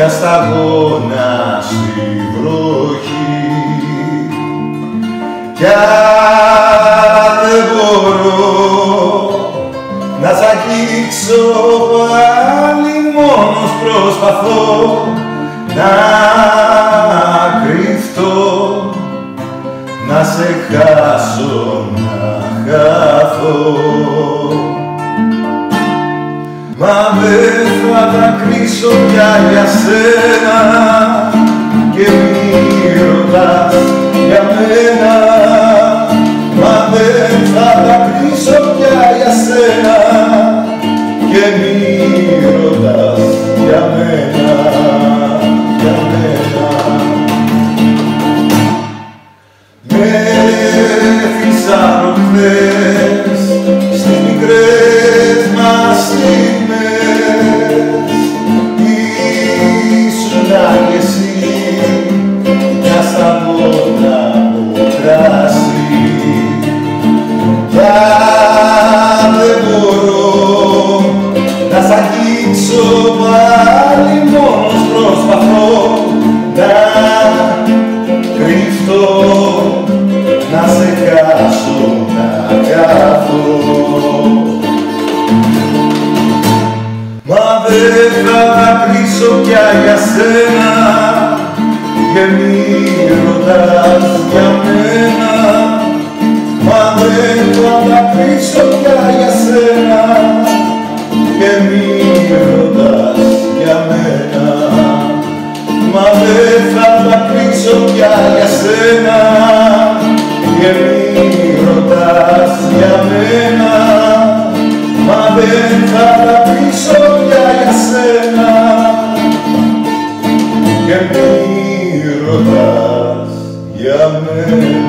μια σταγόνα στη βροχή. Κι αν δεν μπορώ να σ' αγγίξω πάλι μόνος προσπαθώ να κρυφτώ να σε χάσω να χαθώ θα τα κρίσω πια για σένα και μη ρωτάς για μένα. Μα δεν θα τα κρίσω πια για σένα και μη ρωτάς για μένα, για μένα. Με φύσα να σ' αγγίξω πάλι μόνος προσπαθώ. Να κρυφτώ να σε χάσω να καθώ Μα δεν θα τα κρίσω πια για σένα και μη ρωτάς για μένα Εμμύρωτας για μένα